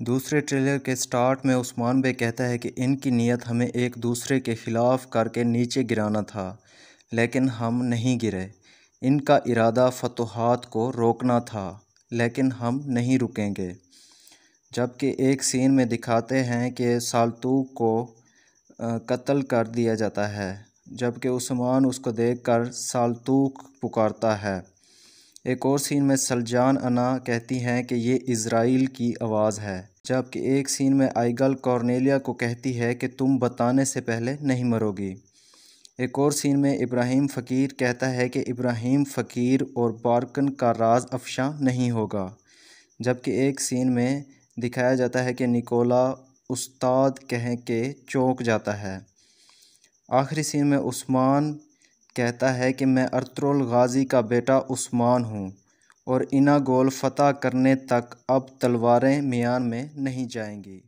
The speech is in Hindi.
दूसरे ट्रेलर के स्टार्ट में उस्मान बे कहता है कि इनकी नीयत हमें एक दूसरे के ख़िलाफ़ करके नीचे गिराना था, लेकिन हम नहीं गिरे। इनका इरादा फतूहत को रोकना था, लेकिन हम नहीं रुकेंगे। जबकि एक सीन में दिखाते हैं कि सालतूक को कत्ल कर दिया जाता है, जबकि उस्मान उसको देखकर सालतूक पुकारता है। एक और सीन में सलजान अना कहती हैं कि ये इसराइल की आवाज़ है, जबकि एक सीन में आइगल कॉर्नेलिया को कहती है कि तुम बताने से पहले नहीं मरोगी। एक और सीन में इब्राहिम फ़कीर कहता है कि इब्राहिम फ़कीर और बारकन का राज अफशा नहीं होगा, जबकि एक सीन में दिखाया जाता है कि निकोला उस्ताद कह के चौंक जाता है। आखिरी सीन में उस्मान कहता है कि मैं अर्तुल गाज़ी का बेटा उस्मान हूँ और इना गोल फ़तह करने तक अब तलवारें मियान में नहीं जाएँगी।